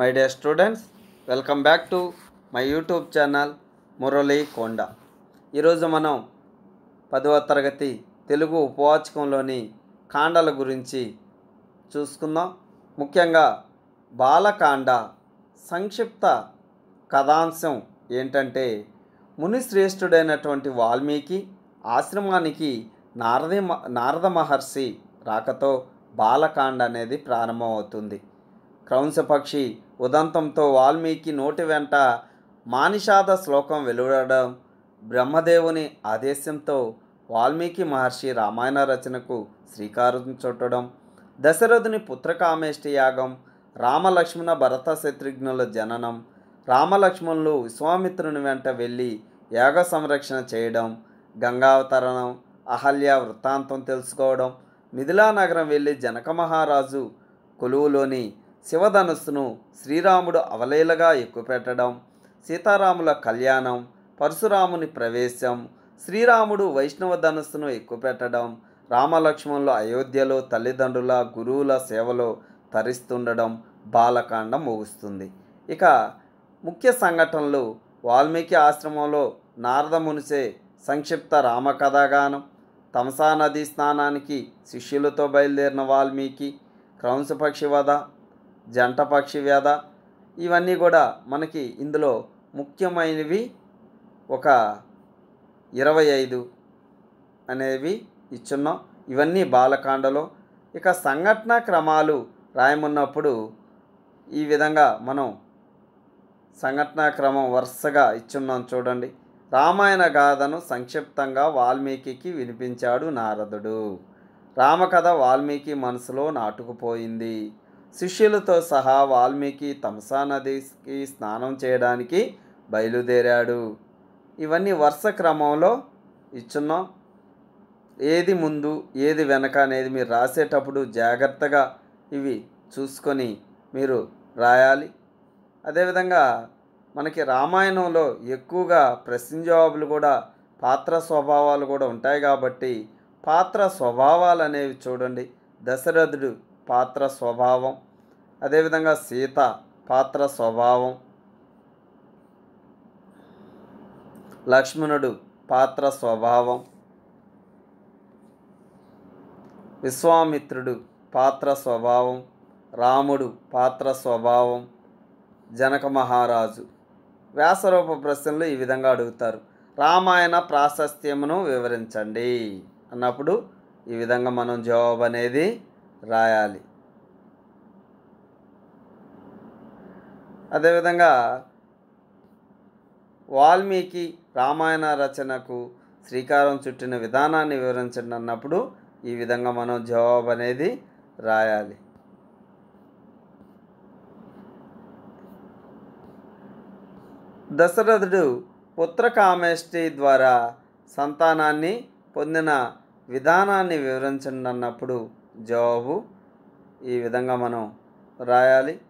My dear students welcome back to my YouTube channel Murali Konda ఈరోజు మనం పదవ తరగతి తెలుగు ఉపవాచకంలోని కాండల గురించి చూసుకుందాం. ముఖ్యంగా బాలకాండ సంక్షిప్త కథాంశం ఏంటంటే ముని శ్రేష్ఠుడైనటువంటి వాల్మీకి ఆశ్రమానికి నారద నారద మహర్షి రాకతో బాలకాండ అనేది ప్రారంభమవుతుంది. క్రౌంశపక్షి ఉదంతంతో వాల్మీకి నోటి వెంట మానిషాద శ్లోకం వెలువడడం బ్రహ్మదేవుని ఆదేశంతో వాల్మీకి మహర్షి రామాయణ రచనకు శ్రీకారం చుట్టడం దశరథుని పుత్రకామేష్టి యాగం రామలక్ష్మణ భరత శత్రుఘ్నుల జననం రామలక్ష్మణులు విశ్వామిత్రుని వెంట వెళ్ళి యాగ సంరక్షణ చేయడం గంగావతరణం అహల్య వృత్తాంతం తెలుసుకోవడం మిథిలా నగరం వెళ్ళి జనక మహారాజు కొలువులోని శివధనుస్సును శ్రీరాముడు అవలేలగా ఎక్కుపెట్టడం సీతారాముల కళ్యాణం పరశురాముని ప్రవేశం శ్రీరాముడు వైష్ణవ ధనుస్సును ఎక్కుపెట్టడం రామలక్ష్మణులు అయోధ్యలో తల్లిదండ్రుల గురువుల సేవలో తరిస్తుండడం బాలకాండం ముగుస్తుంది. ఇక ముఖ్య సంఘటనలు వాల్మీకి ఆశ్రమంలో నారద మునిసే సంక్షిప్త రామకథాగానం తమసా నదీ స్నానానికి శిష్యులతో బయలుదేరిన వాల్మీకి క్రౌంశపక్షి వధ జంట పక్షి వ్యాధ ఇవన్నీ కూడా మనకి ఇందులో ముఖ్యమైనవి ఒక ఇరవై ఐదు అనేవి ఇచ్చున్నాం. ఇవన్నీ బాలకాండలో. ఇక సంఘటన క్రమాలు రాయమున్నప్పుడు ఈ విధంగా మనం సంఘటనా క్రమం వరుసగా ఇచ్చున్నాం చూడండి. రామాయణ గాథను సంక్షిప్తంగా వాల్మీకి వినిపించాడు నారదుడు. రామకథ వాల్మీకి మనసులో నాటుకుపోయింది. శిష్యులతో సహా వాల్మీకి తమసా నదికి స్నానం చేయడానికి బయలుదేరాడు. ఇవన్నీ వరుస క్రమంలో ఇచ్చున్నాం. ఏది ముందు ఏది వెనక అనేది మీరు రాసేటప్పుడు జాగ్రత్తగా ఇవి చూసుకొని మీరు రాయాలి. అదేవిధంగా మనకి రామాయణంలో ఎక్కువగా ప్రశ్న జవాబులు కూడా పాత్ర స్వభావాలు కూడా ఉంటాయి కాబట్టి పాత్ర స్వభావాలు అనేవి చూడండి. దశరథుడు పాత్ర స్వభావం. అదేవిధంగా సీత పాత్ర స్వభావం. లక్ష్మణుడు పాత్ర స్వభావం. విశ్వామిత్రుడు పాత్ర స్వభావం. రాముడు పాత్ర స్వభావం. జనక మహారాజు. వ్యాసరూప ప్రశ్నలు ఈ విధంగా అడుగుతారు. రామాయణ ప్రాశస్త్యమును వివరించండి. అన్నప్పుడు ఈ విధంగా మనం జవాబు అనేది రాయాలి. అదేవిధంగా వాల్మీకి రామాయణ రచనకు శ్రీకారం చుట్టిన విధానాన్ని వివరించండి అన్నప్పుడు ఈ విధంగా మనం జవాబు అనేది రాయాలి. దశరథుడు పుత్రకామేష్టి ద్వారా సంతానాన్ని పొందిన విధానాన్ని వివరించండి అన్నప్పుడు జవాబు ఈ విధంగా మనం రాయాలి.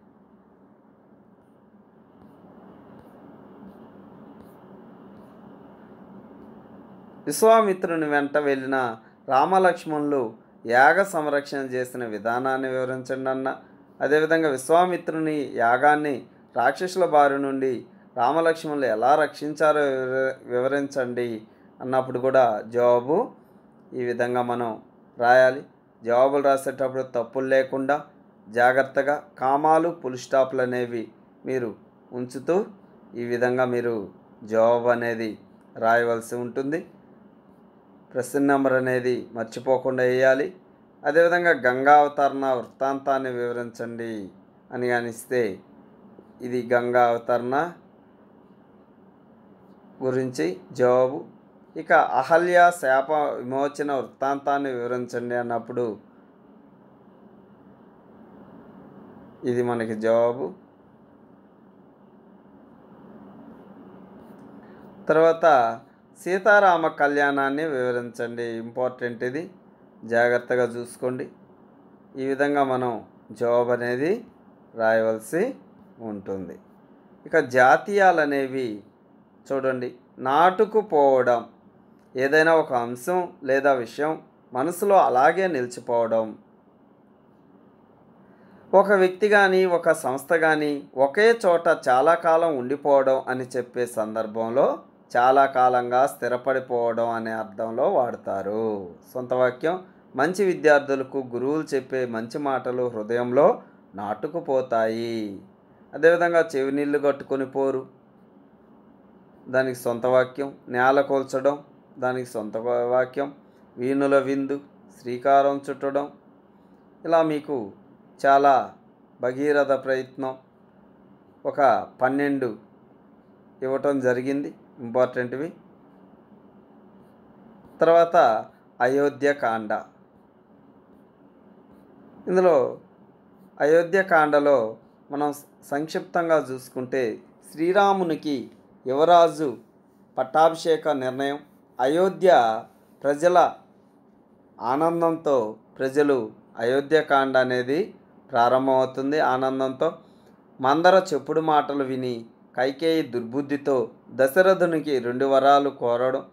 విశ్వామిత్రుని వెంట వెళ్ళిన రామలక్ష్మణులు యాగ సంరక్షణ చేసిన విధానాన్ని వివరించండి అన్న. అదేవిధంగా విశ్వామిత్రుని యాగాన్ని రాక్షసుల బారి నుండి రామలక్ష్మణులు ఎలా రక్షించారో వివర- వివరించండి అన్నప్పుడు కూడా జవాబు ఈ విధంగా మనం రాయాలి. జవాబులు రాసేటప్పుడు తప్పులు లేకుండా జాగ్రత్తగా కామాలు పుల్ స్టాప్లు అనేవి మీరు ఉంచుతూ ఈ విధంగా మీరు జవాబు అనేది రాయవలసి ఉంటుంది. ప్రశ్న నెంబర్ అనేది మర్చిపోకుండా వేయాలి. అదేవిధంగా గంగా అవతరణ వృత్తాంతాన్ని వివరించండి అని అనిస్తే ఇది గంగా అవతరణ గురించి జవాబు ఇక అహల్య శాప విమోచన వృత్తాంతాన్ని వివరించండి అన్నప్పుడు ఇది మనకి జవాబు. తర్వాత సీతారామ కళ్యాణాన్ని వివరించండి. ఇంపార్టెంట్ ఇది. జాగ్రత్తగా చూసుకోండి. ఈ విధంగా మనం జవాబు అనేది రాయవలసి ఉంటుంది. ఇక జాతీయాలు అనేవి చూడండి నాటుకుపోవడం ఏదైనా ఒక అంశం లేదా విషయం మనసులో అలాగే నిలిచిపోవడం. ఒక వ్యక్తి కానీ ఒక సంస్థ కానీ ఒకే చోట చాలా కాలం ఉండిపోవడం అని చెప్పే సందర్భంలో చాలా కాలంగా స్థిరపడిపోవడం అనే అర్థంలో వాడతారు. సొంత వాక్యం మంచి విద్యార్థులకు గురువులు చెప్పే మంచి మాటలు హృదయంలో నాటుకుపోతాయి. అదేవిధంగా చెవి నీళ్ళు కట్టుకొని పోరు. దానికి సొంత వాక్యం నేల కోల్చడం దానికి సొంత వాక్యం. వీణుల విందు శ్రీకారం చుట్టడం. ఇలా మీకు చాలా భగీరథ ప్రయత్నం. ఒక పన్నెండు ఇవ్వటం జరిగింది. ఇంపార్టెంట్వి. తర్వాత అయోధ్యకాండ ఇందులో అయోధ్యకాండలో మనం సంక్షిప్తంగా చూసుకుంటే శ్రీరామునికి యువరాజు పట్టాభిషేక నిర్ణయం. అయోధ్య ప్రజల ఆనందంతో ప్రజలు అయోధ్యకాండ అనేది ప్రారంభమవుతుంది. ఆనందంతో మందర చెప్పుడు మాటలు విని కైకేయి దుర్బుద్ధితో దశరథునికి రెండు వరాలు కోరడం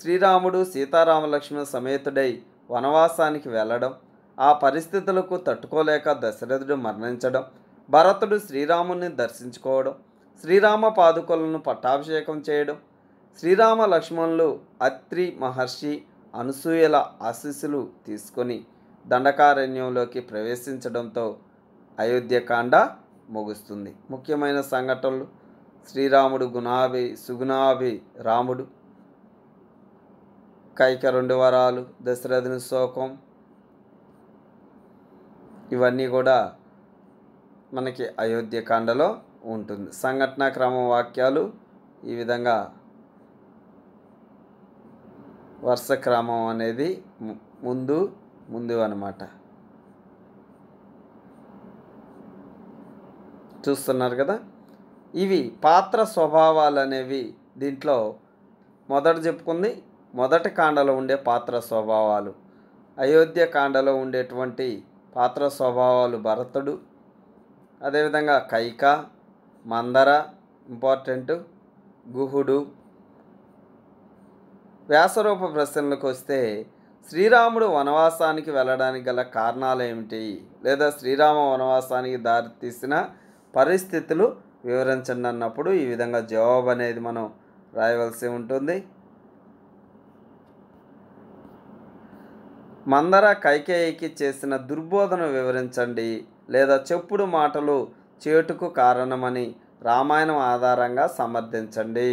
శ్రీరాముడు సీతారామలక్ష్మణ సమేతుడై వనవాసానికి వెళ్ళడం ఆ పరిస్థితులకు తట్టుకోలేక దశరథుడు మరణించడం భరతుడు శ్రీరాముని దర్శించుకోవడం శ్రీరామ పాదుకలను పట్టాభిషేకం చేయడం శ్రీరామ లక్ష్మణులు అత్రి మహర్షి అనసూయల ఆశీస్సులు తీసుకొని దండకారణ్యంలోకి ప్రవేశించడంతో అయోధ్యకాండ ముగుస్తుంది. ముఖ్యమైన సంఘటనలు శ్రీరాముడు గుణాభి సుగుణాభి రాముడు కైక రెండు వరాలు దశరథుని శోకం ఇవన్నీ కూడా మనకి అయోధ్యకాండలో ఉంటుంది. సంఘటన క్రమ వాక్యాలు ఈ విధంగా వరుస క్రమం అనేది ముందు ముందు అనమాట చూస్తున్నారు కదా? ఇవి పాత్ర స్వభావాలు అనేవి దీంట్లో మొదట చెప్పుకుంది మొదటి కాండలో ఉండే పాత్ర స్వభావాలు. అయోధ్య కాండలో ఉండేటువంటి పాత్ర స్వభావాలు భరతుడు అదేవిధంగా కైక మందర ఇంపార్టెంట్ గుహుడు వ్యాసరూప ప్రశ్నలకు వస్తే శ్రీరాముడు వనవాసానికి వెళ్ళడానికి గల కారణాలు ఏమిటి లేదా శ్రీరామ వనవాసానికి దారితీసిన పరిస్థితులు వివరించండి అన్నప్పుడు ఈ విధంగా జవాబు అనేది మనం రాయవలసి ఉంటుంది. మందర కైకేయికి చేసిన దుర్బోధన వివరించండి. లేదా చెప్పుడు మాటలు చేటుకు కారణమని రామాయణం ఆధారంగా సమర్థించండి.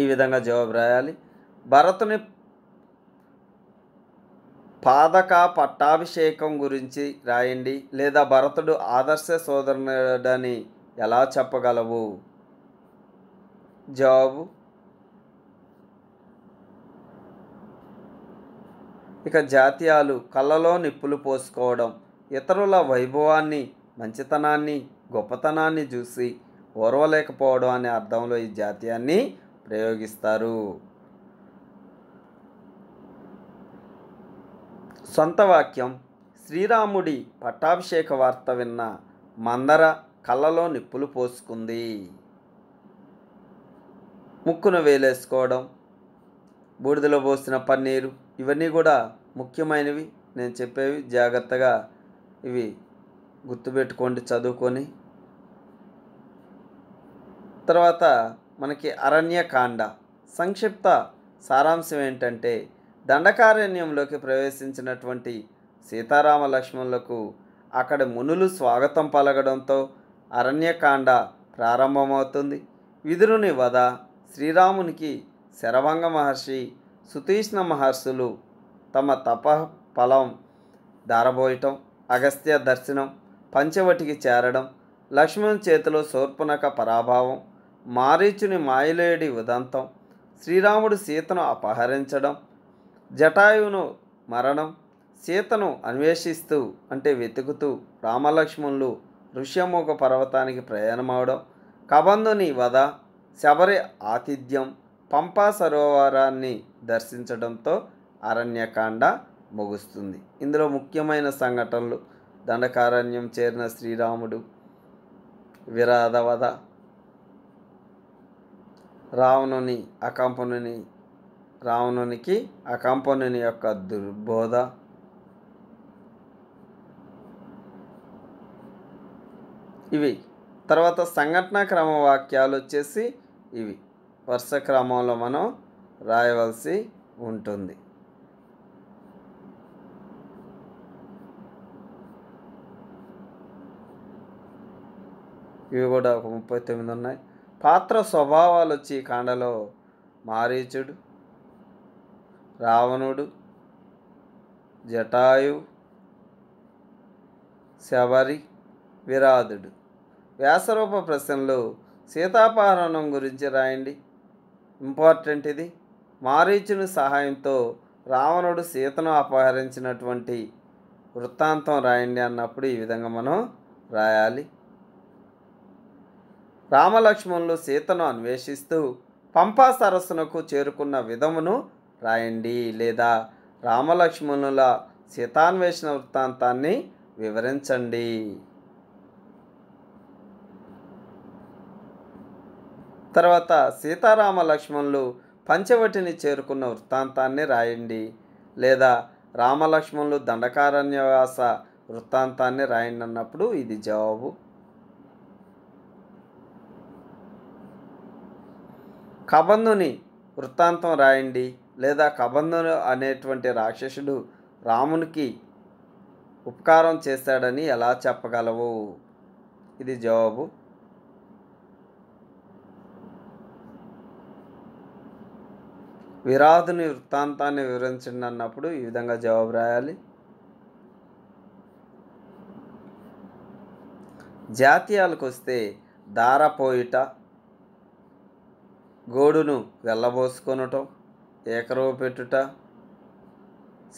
ఈ విధంగా జవాబు రాయాలి. భరతుని పాదక పట్టాభిషేకం గురించి రాయండి. లేదా భరతుడు ఆదర్శ సోదరుడని ఎలా చెప్పగలవు? జవాబు. ఇక జాతీయాలు కళ్ళలో నిప్పులు పోసుకోవడం ఇతరుల వైభవాన్ని మంచితనాన్ని గొప్పతనాన్ని చూసి ఓర్వలేకపోవడం అనే అర్థంలో ఈ జాతీయాన్ని ప్రయోగిస్తారు. సొంత వాక్యం శ్రీరాముడి పట్టాభిషేక వార్త విన్న మందర కళ్ళలో నిప్పులు పోసుకుంది. ముక్కున వేలేసుకోవడం బూడిదలో పోసిన పన్నీరు ఇవన్నీ కూడా ముఖ్యమైనవి. నేను చెప్పేవి జాగ్రత్తగా ఇవి గుర్తుపెట్టుకోండి చదువుకొని. తర్వాత మనకి అరణ్యకాండ. సంక్షిప్త సారాంశం ఏంటంటే దండకారణ్యంలోకి ప్రవేశించినటువంటి సీతారామ లక్ష్మణులకు అక్కడ మునులు స్వాగతం పలగడంతో అరణ్యకాండ ప్రారంభమవుతుంది. విదురుని వధ శ్రీరామునికి శరభంగ మహర్షి సుతీష్ణ మహర్షులు తమ తప ఫలం దారబోయటం అగస్త్య దర్శనం పంచవటికి చేరడం లక్ష్మణ్ చేతిలో శూర్పణక పరాభావం మారీచుని మాయలేడి ఉదంతం. శ్రీరాముడు సీతను అపహరించడం జటాయువును మరణం సీతను అన్వేషిస్తూ అంటే వెతుకుతూ రామలక్ష్మణులు ఋష్యముఖ పర్వతానికి ప్రయాణమవడం కబంధుని వధ శబరి ఆతిథ్యం పంపా సరోవరాన్ని దర్శించడంతో అరణ్యకాండ ముగుస్తుంది. ఇందులో ముఖ్యమైన సంఘటనలు దండకారణ్యం చేరిన శ్రీరాముడు విరాధవధ రావణుని అకంపనుని రావణునికి అకంపనుని యొక్క దుర్బోధ. ఇవి తర్వాత సంఘటన క్రమ వాక్యాలు వచ్చేసి ఇవి. వరుస క్రమంలో మనం రాయవలసి ఉంటుంది. ఇవి కూడా ఒక ముప్పై తొమ్మిది ఉన్నాయి. పాత్ర స్వభావాలు వచ్చి ఈ కాండలో మారీచుడు రావణుడు జటాయు శబరి విరాధుడు. వ్యాసరూప ప్రశ్నలు సీతాపహరణం గురించి రాయండి. ఇంపార్టెంట్ ఇది మారీచుని సహాయంతో రావణుడు సీతను అపహరించినటువంటి వృత్తాంతం రాయండి అన్నప్పుడు ఈ విధంగా మనం రాయాలి. రామలక్ష్మణులు సీతను అన్వేషిస్తూ పంపా సరస్సునకు చేరుకున్న విధమును రాయండి లేదా రామలక్ష్మణుల సీతాన్వేషణ వృత్తాంతాన్ని వివరించండి. తర్వాత సీతారామ లక్ష్మణులు పంచవటిని చేరుకున్న వృత్తాంతాన్ని రాయండి లేదా రామలక్ష్మణులు దండకారణ్యవాస వృత్తాంతాన్ని రాయండి అన్నప్పుడు ఇది జవాబు. కబంధుని వృత్తాంతం రాయండి లేదా కబంధును అనేటువంటి రాక్షసుడు రామునికి ఉపకారం చేశాడని ఎలా చెప్పగలవు? ఇది జవాబు. విరాధుని వృత్తాంతాన్ని వివరించండి అన్నప్పుడు ఈ విధంగా జవాబు రాయాలి. జాతీయాలకు వస్తే దారపోయిట గోడును వెళ్ళబోసుకొనటం ఏకరవ పెట్టుట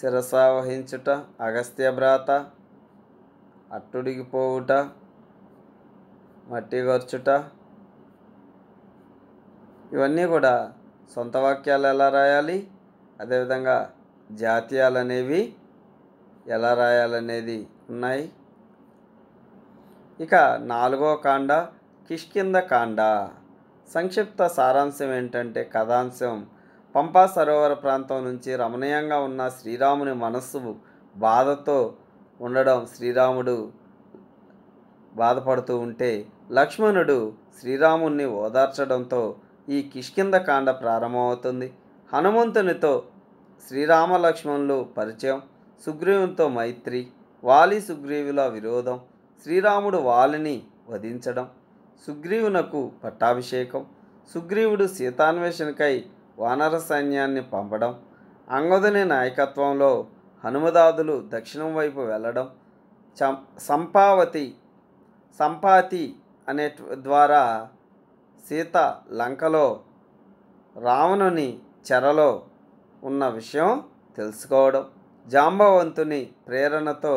శిరసావహించుట అగస్త్యభ్రాత అట్టుడిగిపోవుట మట్టి గర్చుట. ఇవన్నీ కూడా సొంత వాక్యాలు ఎలా రాయాలి? అదేవిధంగా జాతీయాలు అనేవి ఎలా రాయాలనేది ఉన్నాయి. ఇక నాలుగో కాండ కిష్కింద కాండ. సంక్షిప్త సారాంశం ఏంటంటే కథాంశం. పంపా సరోవర ప్రాంతం నుంచి రమణీయంగా ఉన్న శ్రీరాముని మనస్సు బాధతో ఉండడం శ్రీరాముడు బాధపడుతూ ఉంటే లక్ష్మణుడు శ్రీరాముణ్ణి ఓదార్చడంతో ఈ కిష్కింద కాండ ప్రారంభమవుతుంది. హనుమంతునితో శ్రీరామ లక్ష్మణులు పరిచయం. సుగ్రీవునితో మైత్రి. వాలి సుగ్రీవుల విరోధం. శ్రీరాముడు వాలిని వధించడం. సుగ్రీవునకు పట్టాభిషేకం సుగ్రీవుడు సీతాన్వేషణకై వానర సైన్యాన్ని పంపడం అంగదుని నాయకత్వంలో హనుమదాదులు దక్షిణం వైపు వెళ్ళడం చం సంపావతి సంపాతి అనే ద్వారా సీత లంకలో రావణుని చెరలో ఉన్న విషయం తెలుసుకోవడం జాంబవంతుని ప్రేరణతో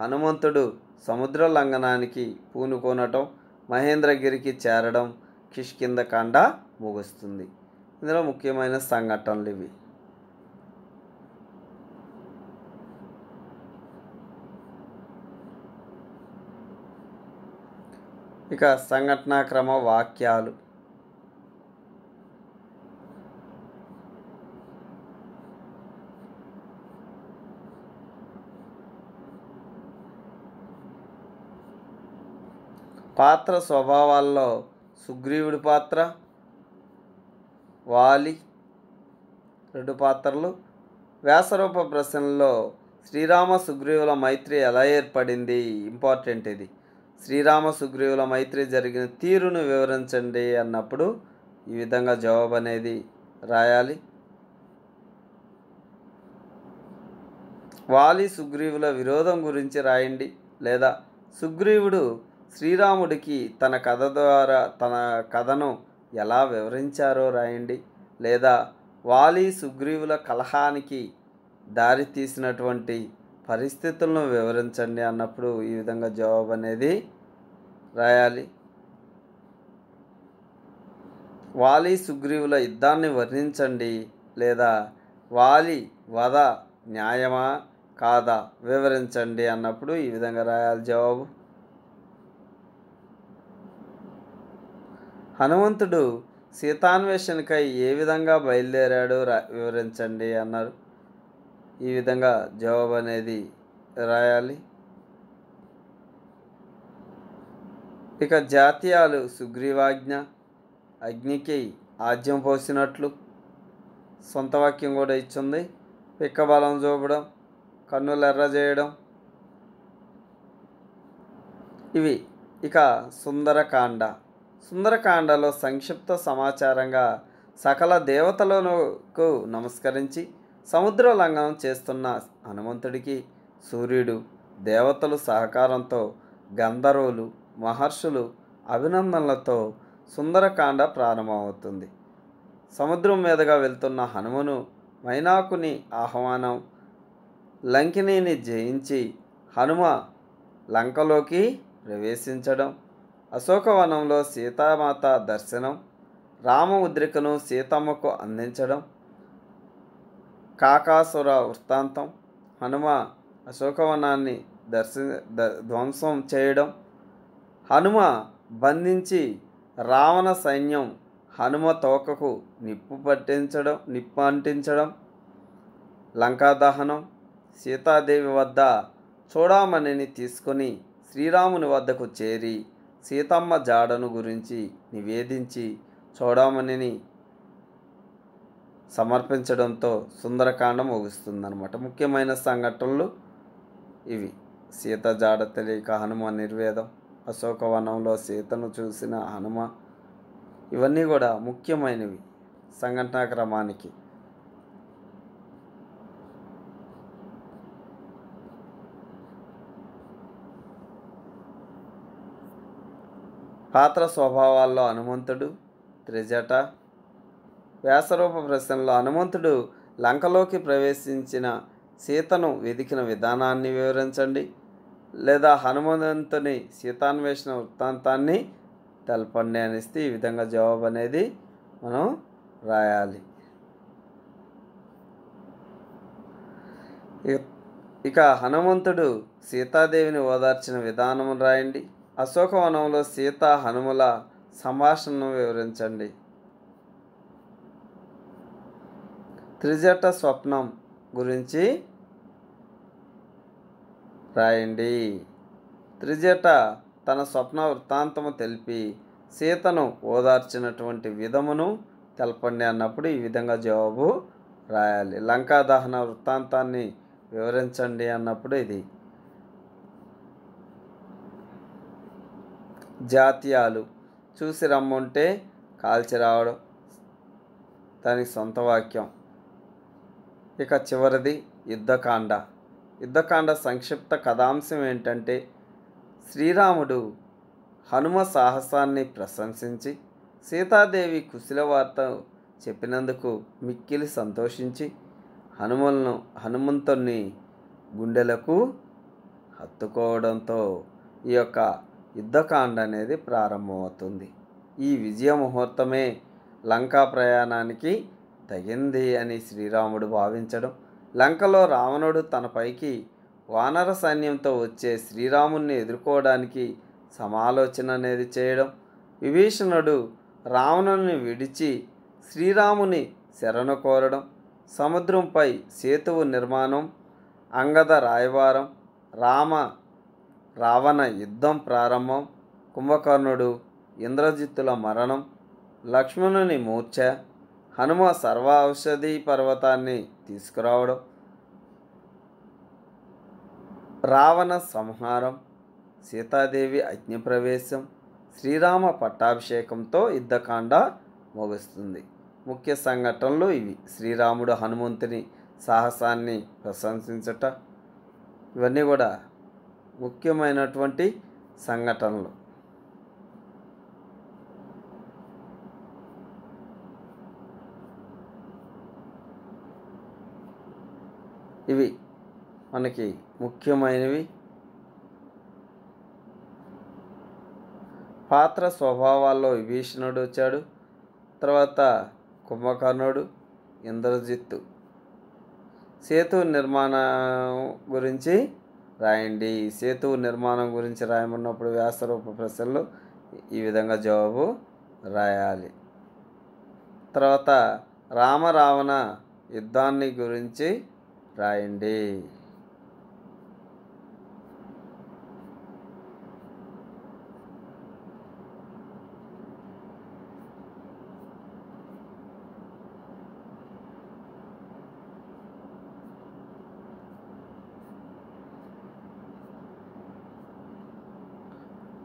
హనుమంతుడు సముద్ర లంఘనానికి పూనుకొనటం మహేంద్రగిరికి చేరడం కిష్కింద కాండ ముగుస్తుంది. ఇందులో ముఖ్యమైన సంఘటనలు ఇవి. ఇక సంఘటనాక్రమ వాక్యాలు. పాత్ర స్వభావాల్లో సుగ్రీవుడి పాత్ర వాలి రెండు పాత్రలు. వ్యాసరూప ప్రశ్నల్లో శ్రీరామ సుగ్రీవుల మైత్రి ఎలా ఏర్పడింది? ఇంపార్టెంట్ ఇది. శ్రీరామ సుగ్రీవుల మైత్రి జరిగిన తీరును వివరించండి అన్నప్పుడు ఈ విధంగా జవాబు అనేది రాయాలి. వాలి సుగ్రీవుల విరోధం గురించి రాయండి. లేదా సుగ్రీవుడు శ్రీరాముడికి తన కథ ద్వారా తన కథను ఎలా వివరించారో రాయండి. లేదా వాలి సుగ్రీవుల కలహానికి దారితీసినటువంటి పరిస్థితులను వివరించండి అన్నప్పుడు ఈ విధంగా జవాబు అనేది రాయాలి. వాలి సుగ్రీవుల యుద్ధాన్ని వర్ణించండి లేదా వాలి వధ న్యాయమా కాదా వివరించండి అన్నప్పుడు ఈ విధంగా రాయాలి జవాబు. హనుమంతుడు సీతాన్వేషణకై ఏ విధంగా బయలుదేరాడో రా వివరించండి అన్నారు. ఈ విధంగా జవాబు అనేది రాయాలి. ఇక జాతీయాలు సుగ్రీవాజ్ఞ అగ్నికి ఆజ్యం పోసినట్లు సొంత వాక్యం కూడా ఇచ్చింది. పిక్క బలం చూపడం కన్నులు ఎర్ర చేయడం. ఇవి ఇక సుందరకాండ. సుందరకాండలో సంక్షిప్త సమాచారంగా సకల దేవతలకు నమస్కరించి సముద్ర లంఘనం చేస్తున్న హనుమంతుడికి సూర్యుడు దేవతలు సహకారంతో గంధర్వులు మహర్షులు అభినందనలతో సుందరకాండ ప్రారంభమవుతుంది. సముద్రం మీదుగా వెళ్తున్న హనుమను మైనాకుని ఆహ్వానం లంకినిని జయించి హనుమ లంకలోకి ప్రవేశించడం అశోకవనంలో సీతామాత దర్శనం రామముద్రికను సీతమ్మకు అందించడం కాకాసుర వృత్తాంతం హనుమ అశోకవనాన్ని దర్శ ద ధ్వంసం చేయడం హనుమ బంధించి రావణ సైన్యం హనుమ తోకకు నిప్పు పట్టించడం నిప్పు అంటించడం లంకా దహనం సీతాదేవి వద్ద చూడామణిని తీసుకొని శ్రీరాముని వద్దకు చేరి సీతమ్మ జాడను గురించి నివేదించి చూడామణిని సమర్పించడంతో సుందరకాండ ముగుస్తుందన్నమాట. ముఖ్యమైన సంఘటనలు ఇవి. సీత జాడ తెలియక హనుమ నిర్వేదం అశోకవనంలో సీతను చూసిన హనుమ. ఇవన్నీ కూడా ముఖ్యమైనవి సంఘటనా క్రమానికి. పాత్ర స్వభావాల్లో హనుమంతుడు త్రిజట వ్యాసరూప ప్రశ్నలో హనుమంతుడు లంకలోకి ప్రవేశించిన సీతను వెదికిన విధానాన్ని వివరించండి లేదా హనుమంతుని సీతాన్వేషణ వృత్తాంతాన్ని తెలపండి అనిస్తే ఈ విధంగా జవాబు అనేది మనం రాయాలి. ఇక- ఇక హనుమంతుడు సీతాదేవిని ఓదార్చిన విధానం రాయండి. అశోకవనంలో సీత హనుమల సంభాషణను వివరించండి. త్రిజట స్వప్నం గురించి రాయండి. త్రిజట తన స్వప్న వృత్తాంతము తెలిపి సీతను ఓదార్చినటువంటి విధమును తెలపండి అన్నప్పుడు ఈ విధంగా జవాబు రాయాలి. లంకా దహన వృత్తాంతాన్ని వివరించండి అన్నప్పుడు ఇది జాతీయాలు. చూసి రమ్ముంటే కాల్చి రావడం దానికి సొంత వాక్యం. ఇక చివరిది యుద్ధకాండ. యుద్ధకాండ సంక్షిప్త కథాంశం ఏంటంటే శ్రీరాముడు హనుమ సాహసాన్ని ప్రశంసించి సీతాదేవి కుశల వార్త చెప్పినందుకు మిక్కిలి సంతోషించి హనుమలను హనుమంతుని గుండెలకు హత్తుకోవడంతో ఈ యొక్క యుద్ధకాండ అనేది ప్రారంభమవుతుంది. ఈ విజయ ముహూర్తమే లంకా ప్రయాణానికి తగింది అని శ్రీరాముడు భావించడం. లంకలో రావణుడు తనపైకి వానర సైన్యంతో వచ్చే శ్రీరాముణ్ణి ఎదుర్కోవడానికి సమాలోచన అనేది చేయడం. విభీషణుడు రావణుని విడిచి శ్రీరాముని శరణు కోరడం. సముద్రంపై సేతువు నిర్మాణం. అంగద రాయవారం రామ రావణ యుద్ధం ప్రారంభం కుంభకర్ణుడు ఇంద్రజిత్తుల మరణం లక్ష్మణుని మూర్ఛ హనుమ సర్వ ఔషధి పర్వతాన్ని తీసుకురావడం రావణ సంహారం సీతాదేవి అగ్నిప్రవేశం శ్రీరామ పట్టాభిషేకంతో యుద్ధకాండ ముగుస్తుంది. ముఖ్య సంఘటనలు ఇవి. శ్రీరాముడు హనుమంతుని సాహసాన్ని ప్రశంసించట. ఇవన్నీ కూడా ముఖ్యమైనటువంటి సంఘటనలు. ఇవి మనకి ముఖ్యమైనవి. పాత్ర స్వభావాల్లో విభీషణుడు వచ్చాడు. తర్వాత కుంభకర్ణుడు ఇంద్రజిత్తు. సేతు నిర్మాణం గురించి రాయండి. సేతు నిర్మాణం గురించి రాయమన్నప్పుడు వ్యాసరూప ప్రశ్నలు ఈ విధంగా జవాబు రాయాలి. తర్వాత రామరావణ యుద్ధాన్ని గురించి రాయండి.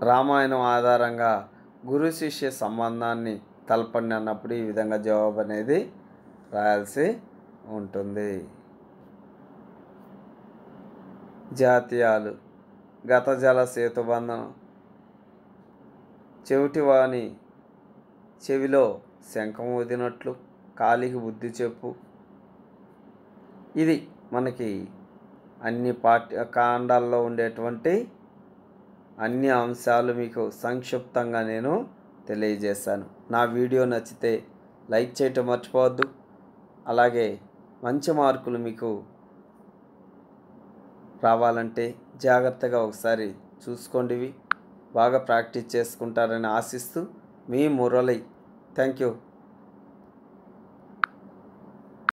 రామాయణం ఆధారంగా గురు శిష్య సంబంధాన్ని తలపండి అన్నప్పుడు ఈ విధంగా జవాబు అనేది రాయాల్సి ఉంటుంది. జాతీయాలు గత జల సేతుబంధం చెవిటివాని చెవిలో శంఖం ఊదినట్లు కాలికి బుద్ధి చెప్పు. ఇది మనకి అన్ని పాఠ్య కాండాల్లో ఉండేటువంటి అన్ని అంశాలు మీకు సంక్షిప్తంగా నేను తెలియజేశాను. నా వీడియో నచ్చితే లైక్ చేయటం మర్చిపోవద్దు. అలాగే మంచి మార్కులు మీకు రావాలంటే జాగ్రత్తగా ఒకసారి చూసుకోండివి. బాగా ప్రాక్టీస్ చేసుకుంటారని ఆశిస్తూ మీ మురళి. Thank you.